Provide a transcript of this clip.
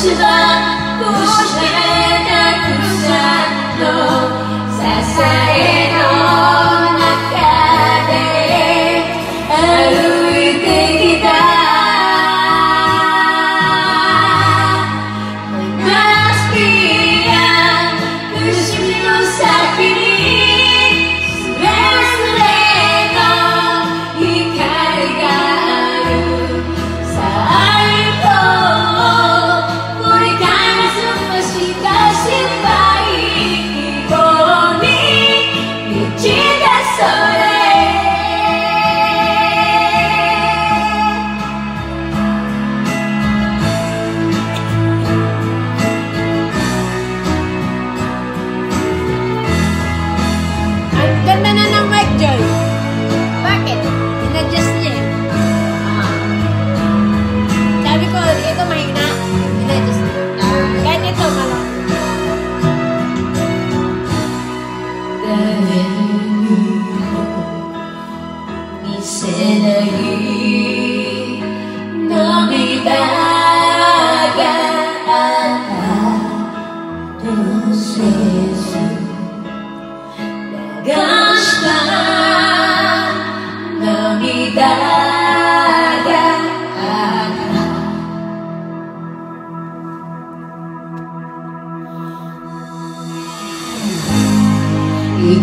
是的。